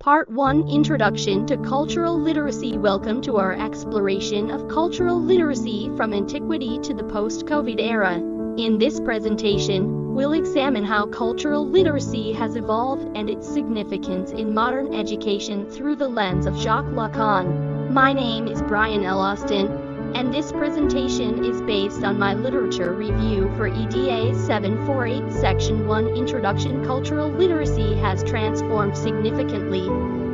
Part 1 Introduction to Cultural Literacy Welcome to our exploration of cultural literacy from antiquity to the post COVID era. In this presentation, we'll examine how cultural literacy has evolved and its significance in modern education through the lens of Jacques Lacan. My name is Brian L. Ostyn, and this presentation is based on my literature review for EDA 748 Section 1 Introduction Cultural Literacy has transformed significantly,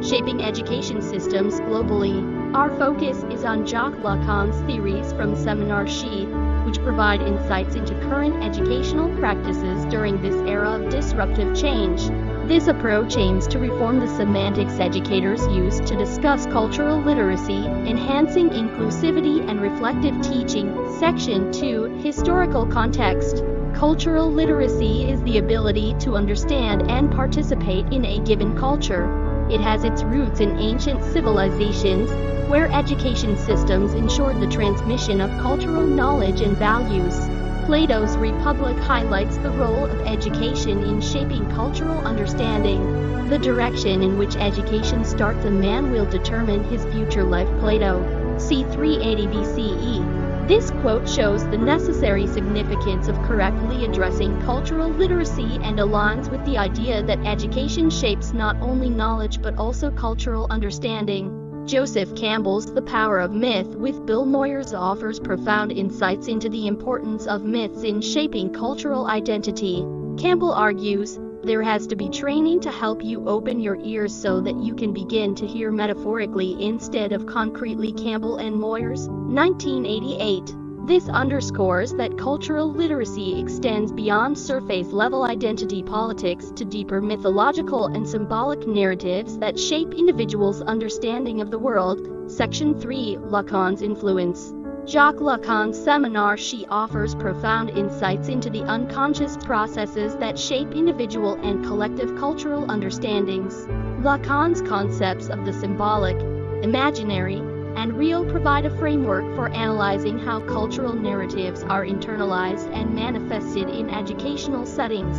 shaping education systems globally. Our focus is on Jacques Lacan's theories from Seminar Sheet, which provide insights into current educational practices during this era of disruptive change. This approach aims to reform the semantics educators use to discuss cultural literacy, enhancing inclusivity and reflective teaching. Section 2 Historical Context Cultural literacy is the ability to understand and participate in a given culture. It has its roots in ancient civilizations, where education systems ensured the transmission of cultural knowledge and values. Plato's Republic highlights the role of education in shaping cultural understanding. The direction in which education starts a man will determine his future life. Plato, c. 380 BCE. This quote shows the necessary significance of correctly addressing cultural literacy and aligns with the idea that education shapes not only knowledge but also cultural understanding. Joseph Campbell's The Power of Myth with Bill Moyers offers profound insights into the importance of myths in shaping cultural identity. Campbell argues, there has to be training to help you open your ears so that you can begin to hear metaphorically instead of concretely. Campbell and Moyers, 1988. This underscores that cultural literacy extends beyond surface level identity politics to deeper mythological and symbolic narratives that shape individuals' understanding of the world. Section 3 Lacan's Influence Jacques Lacan's Seminar she offers profound insights into the unconscious processes that shape individual and collective cultural understandings. Lacan's concepts of the symbolic, imaginary, and real provide a framework for analyzing how cultural narratives are internalized and manifested in educational settings.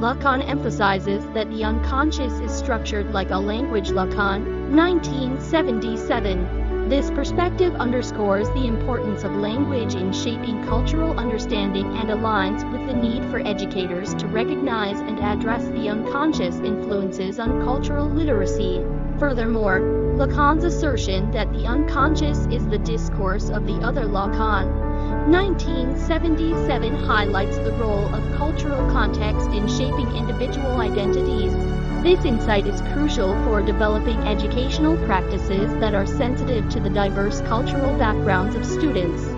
Lacan emphasizes that the unconscious is structured like a language. Lacan, 1977. This perspective underscores the importance of language in shaping cultural understanding and aligns with the need for educators to recognize and address the unconscious influences on cultural literacy. Furthermore, Lacan's assertion that the unconscious is the discourse of the other Lacan, 1977 highlights the role of cultural context in shaping individual identities. This insight is crucial for developing educational practices that are sensitive to the diverse cultural backgrounds of students.